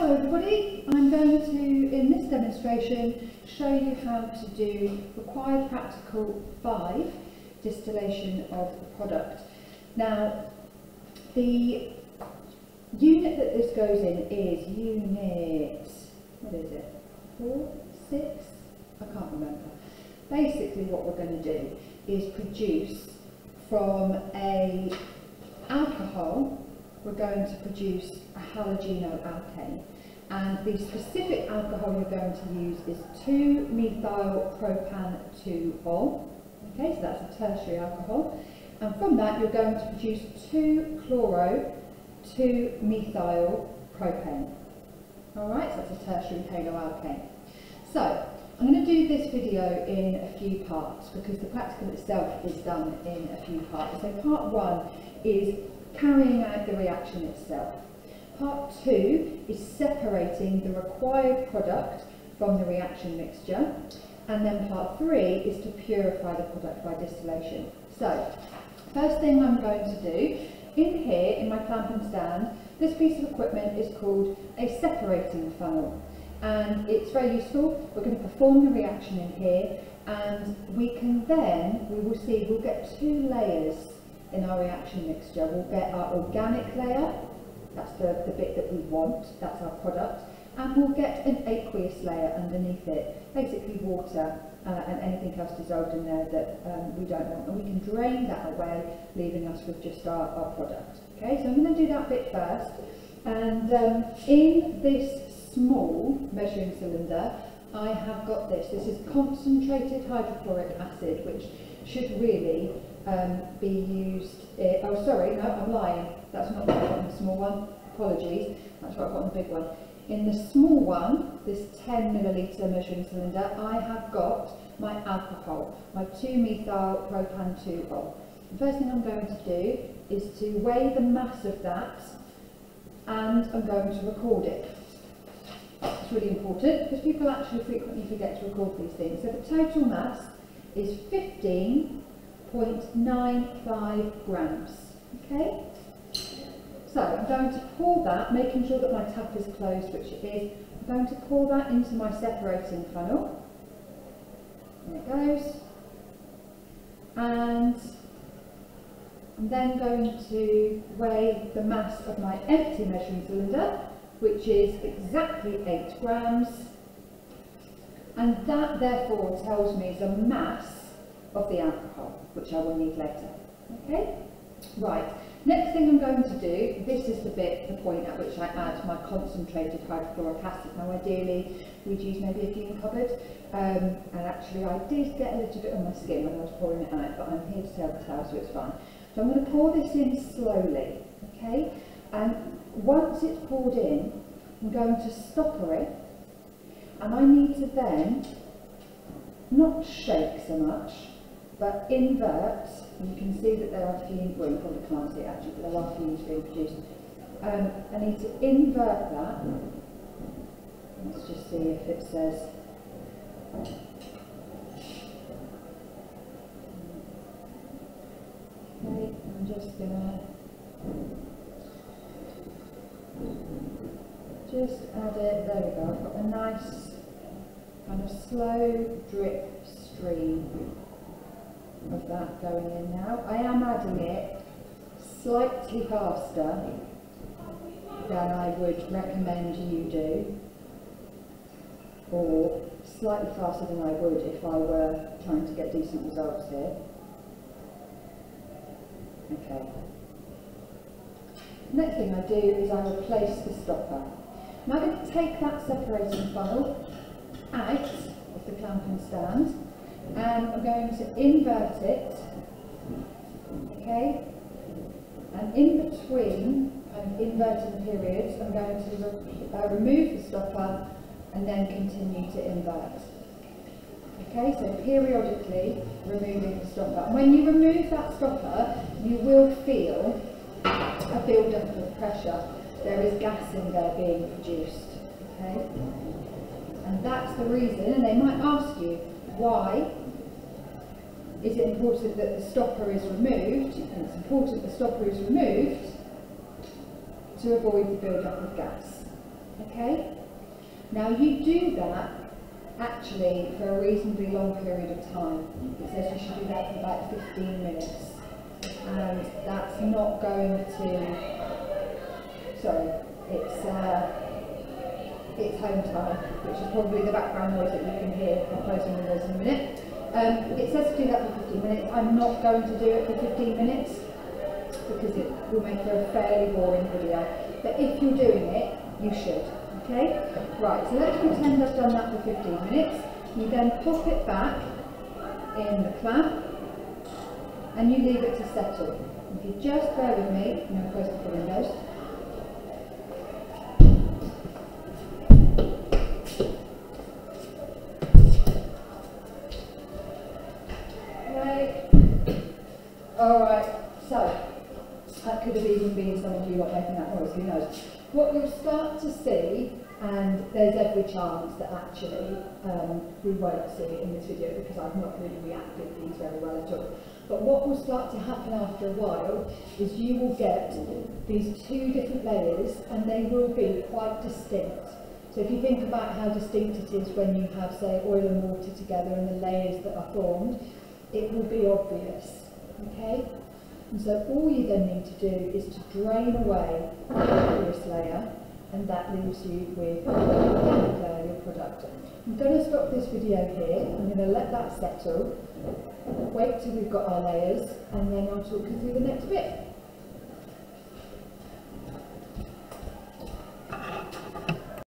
Hello everybody, I'm going to, in this demonstration, show you how to do required practical 5 distillation of the product. Now, the unit that this goes in is unit, what is it, 4, 6? I can't remember. Basically what we're going to do is produce from a alcohol we're going to produce a halogenoalkane. And the specific alcohol you're going to use is 2-methyl-propan-2-ol. Okay, so that's a tertiary alcohol. And from that, you're going to produce 2-chloro-2-methyl-propane. Alright, so that's a tertiary haloalkane. So, I'm going to do this video in a few parts because the practical itself is done in a few parts. So part one is carrying out the reaction itself. Part two is separating the required product from the reaction mixture. And then part three is to purify the product by distillation. So, first thing I'm going to do, in here, in my clamp and stand, this piece of equipment is called a separating funnel. And it's very useful. We're going to perform the reaction in here and we can then, we will see, we'll get two layers in our reaction mixture. We'll get our organic layer, that's the, the bit that we want, that's our product, and we'll get an aqueous layer underneath it, basically water uh, and anything else dissolved in there that um, we don't want. And we can drain that away, leaving us with just our, our product. Okay, so I'm going to do that bit first. And um, in this small measuring cylinder, I have got this. This is concentrated hydrochloric acid, which should really um, be used, uh, oh sorry, no, I'm lying, that's not in the small one, apologies, that's what I've got in the big one. In the small one, this 10 milliliter measuring cylinder, I have got my alcohol, my 2-methyl propan 2-ol. The first thing I'm going to do is to weigh the mass of that and I'm going to record it. It's really important because people actually frequently forget to record these things. So the total mass is 15.95 grams. Okay? So I'm going to pour that, making sure that my tap is closed, which it is. I'm going to pour that into my separating funnel. There it goes. And I'm then going to weigh the mass of my empty measuring cylinder, which is exactly 8 grams. And that therefore tells me the mass of the alcohol, which I will need later. Okay? Right, next thing I'm going to do, this is the bit, the point at which I add my concentrated hydrochloric acid. Now ideally, we'd use maybe a fume cupboard, um, and actually I did get a little bit on my skin when I was pouring it out, but I'm here to tell the tale, so it's fine. So I'm going to pour this in slowly, okay? And once it's poured in, I'm going to stopper it, and I need to then not shake so much, but invert, you can see that there are fumes, well you probably can't see it actually, but there are fumes being produced. Um, I need to invert that. Let's just see if it says Okay, I'm just gonna just add it, there we go, I've got a nice kind of slow drip stream of that going in now. I am adding it slightly faster than I would recommend you do, or slightly faster than I would if I were trying to get decent results here. Okay. Next thing I do is I replace the stopper. Now I'm going to take that separating funnel out of the clamping stand and I'm going to invert it, okay, and in between um, inverting periods I'm going to uh, remove the stopper and then continue to invert. Okay, so periodically removing the stopper. And when you remove that stopper, you will feel a build-up of pressure. There is gas in there being produced. Okay? And that's the reason, and they might ask you, why is it important that the stopper is removed, and it's important the stopper is removed to avoid the build-up of gas. Okay? Now you do that actually for a reasonably long period of time. It says you should do that for about 15 minutes. And that's not going to, sorry, it's, uh, it's home time, which is probably the background noise that you can hear. I'll close in a minute. Um, it says to do that for 15 minutes. I'm not going to do it for 15 minutes because it will make a fairly boring video. But if you're doing it, you should. Okay? Right, so let's pretend I've done that for 15 minutes. You then pop it back in the clamp and you leave it to settle. If you just bear with me, I'm to the windows. That could have even been some of you not making that noise, who knows. What you'll start to see, and there's every chance that actually um, we won't see in this video because I've not really reacted these very well at all. But what will start to happen after a while is you will get these two different layers and they will be quite distinct. So if you think about how distinct it is when you have, say, oil and water together and the layers that are formed, it will be obvious. Okay? And so all you then need to do is to drain away the aqueous layer and that leaves you with layer, your product. I'm going to stop this video here. I'm going to let that settle. Wait till we've got our layers and then I'll talk you through the next bit.